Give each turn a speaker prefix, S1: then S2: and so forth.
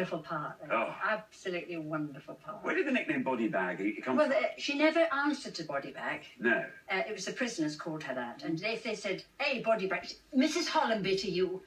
S1: wonderful part.
S2: Oh.
S1: Absolutely wonderful part.
S2: Where did the nickname Body Bag come
S1: Well,
S2: from?
S1: Well, she never answered to body bag.
S2: No.
S1: Uh, it was the prisoners called her that. And if they said, hey, body bag, Mrs. Hollamby to you,